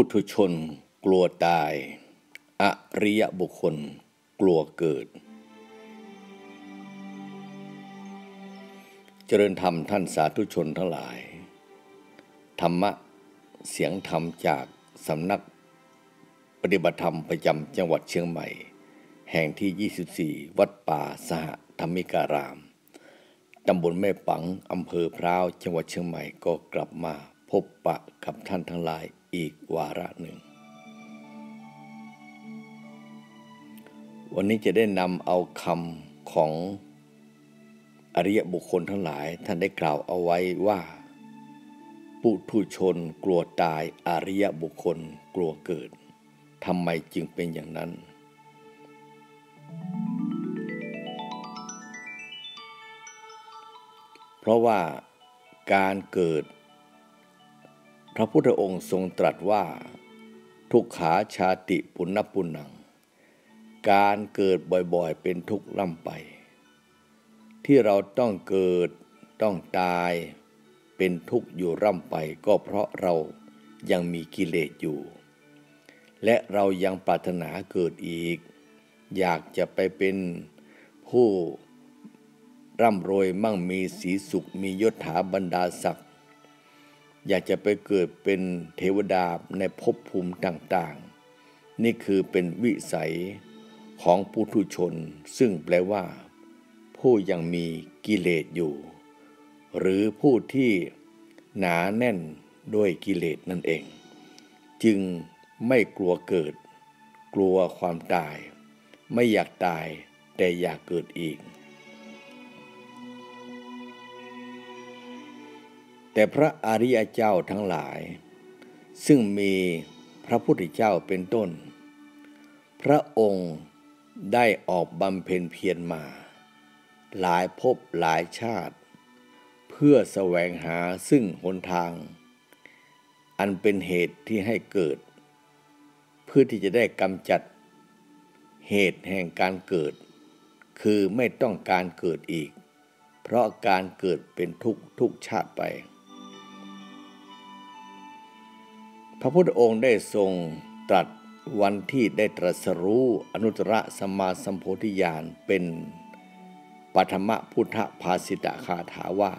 ปุถุชนกลัวตาย อริยบุคคลกลัวเกิด เจริญธรรมท่านสาธุชนทั้งหลาย ธรรมะเสียงธรรมจากสำนักปฏิบัติธรรมประจำจังหวัดเชียงใหม่ แห่งที่ 24 วัดป่าสหธรรมิการาม ตำบลแม่ปังอำเภอพร้าว จังหวัดเชียงใหม่ก็กลับมา พบปะกับท่านทั้งหลายอีกวาระหนึ่ง วันนี้จะได้นำเอาคำของอริยบุคคลทั้งหลายท่านได้กล่าวเอาไว้ว่าปุถุชนกลัวตายอริยบุคคลกลัวเกิดทำไมจึงเป็นอย่างนั้น เพราะว่าการเกิด ระพุทธองค์ทรงตรัสว่า ทุกขาชาติปุณณปุณัง การเกิดบ่อยๆเป็นทุกข์ล่ำไป ที่เราต้องเกิดต้องตายเป็นทุกข์อยู่ร่ำไปก็เพราะเรายังมีกิเลสอยู่ และเรายังปรารถนาเกิดอีก อยากจะไปเป็นผู้ร่ำรวยมั่งมีสีสุขมียศถาบรรดาศักดิ์ อยากจะไปเกิดเป็นเทวดาในภพภูมิต่างๆ นี่คือเป็นวิสัยของปุถุชน ซึ่งแปลว่า ผู้ยังมีกิเลสอยู่ หรือผู้ที่หนาแน่นด้วยกิเลสนั่นเอง จึงไม่กลัวเกิด กลัวความตาย ไม่อยากตายแต่อยากเกิดอีก แต่พระอริยเจ้าทั้งหลาย ซึ่งมีพระพุทธเจ้าเป็นต้น พระองค์ได้ออกบำเพ็ญเพียรมา หลายภพหลายชาติ เพื่อแสวงหาซึ่งหนทาง อันเป็นเหตุที่ให้เกิด เพื่อที่จะได้กำจัดเหตุแห่งการเกิด คือไม่ต้องการเกิดอีก เพราะการเกิดเป็นทุกทุกชาติไป พระพุทธองค์ได้ทรงตรัสวันที่ได้ตรัสรู้อนุตตรสมาสัมโพธิญาณเป็นปัทมพุทธภาสิตะคาถาว่า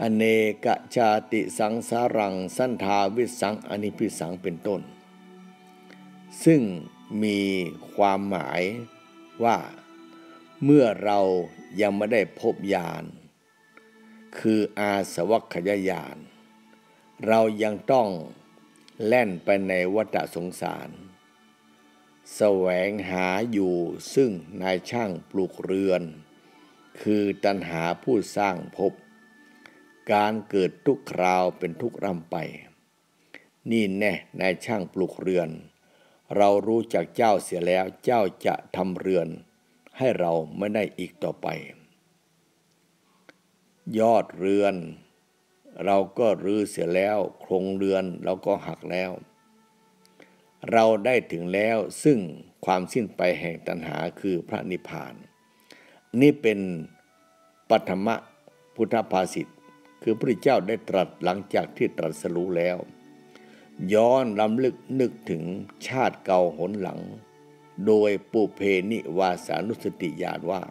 อเนกชาติสังสารัง สันทาวิสังอนิพิสังเป็นต้น ซึ่งมีความหมายว่าเมื่อเรายังไม่ได้พบญาณ คืออาสวัคยญาณ เรายังต้อง แล่นไปในวัฏสงสาร แสวงหาอยู่ซึ่งนายช่างปลูกเรือน คือตัณหาผู้สร้างภพการเกิดทุกคราวเป็นทุกรำไป นี่แน่นายช่างปลูกเรือน เรารู้จักเจ้าเสียแล้วเจ้าจะทำเรือน ให้เราไม่ได้อีกต่อไป ยอดเรือน เราก็รื้อเสียแล้ว โครงเรือนเราก็หักแล้ว เราได้ถึงแล้วซึ่งความสิ้นไปแห่งตัณหาคือพระนิพพาน นี่เป็นปัทมะพุทธภาษิตคือพระเจ้าได้ตรัสหลังจากที่ตรัสรู้แล้ว ย้อนลำลึกนึกถึงชาติเก่าหนหลัง โดยปุเพนิวาสานุสติญาณว่า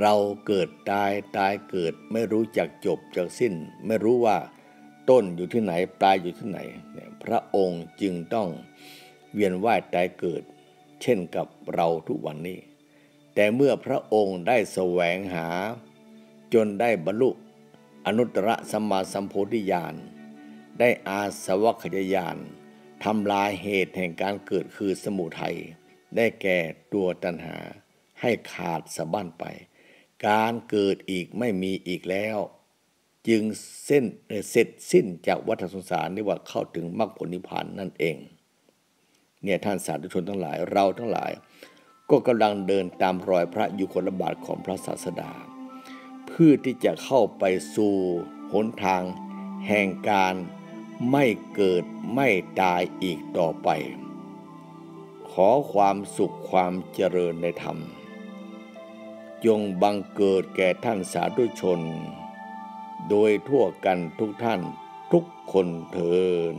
เราเกิดตายตายเกิดไม่รู้จักจบจากสิ้น ไม่รู้ว่าต้นอยู่ที่ไหนปลายอยู่ที่ไหนเนี่ยพระองค์จึงต้องเวียนว่ายตายเกิด เช่นกับเราทุกวันนี้ แต่เมื่อพระองค์ได้แสวงหา จนได้บรรลุอนุตตรสัมมาสัมโพธิญาณได้อาสวัคยญาณทำลายเหตุแห่งการเกิดคือสมุทัยได้แก่ตัวตัณหาให้ขาดสะบั้นไป การเกิดอีกไม่มีอีกแล้ว จึงเส้นเสร็จสิ้นจากวัฏสงสารนี่ว่าเข้าถึงมรรคผลนิพพานนั่นเอง เนี่ยท่านสาธุชนทั้งหลายเราทั้งหลาย ก็กำลังเดินตามรอยพระยุคลบาทของพระศาสดา เพื่อที่จะเข้าไปสู่หนทางแห่งการไม่เกิดไม่ตายอีกต่อไป ขอความสุขความเจริญในธรรม จงบังเกิดแก่ท่านสาธุชน โดยทั่วกันทุกท่านทุกคนเทิน